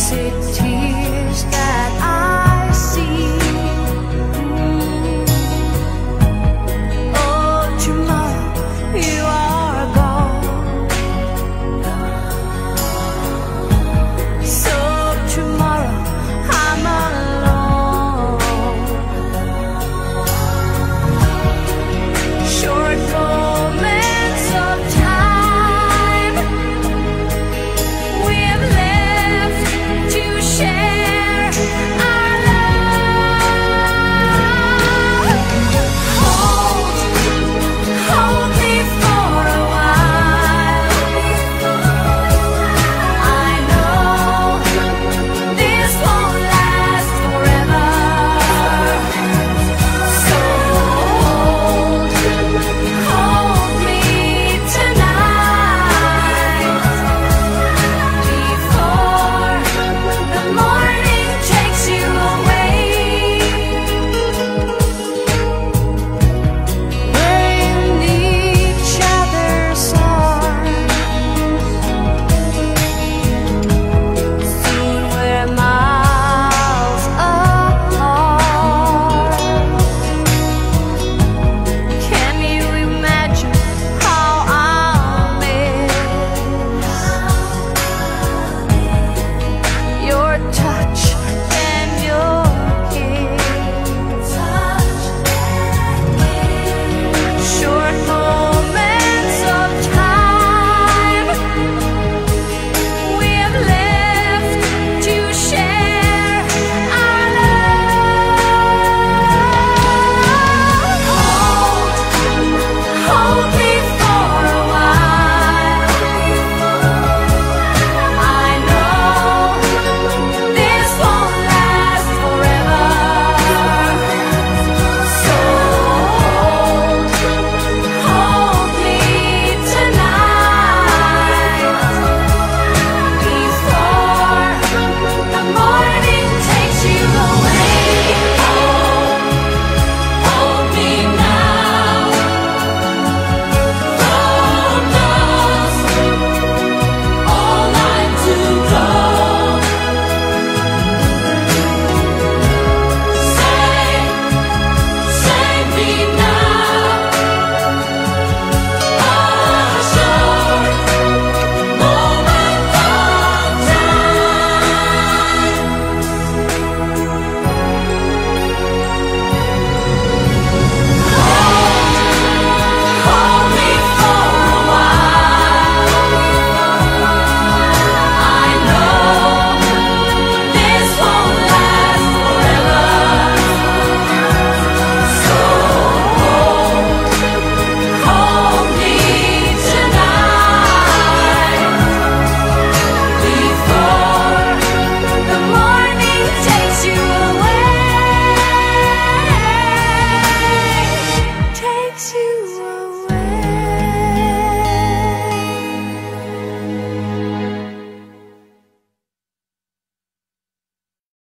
eyes?